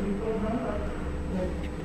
है मिलने को दिल करता है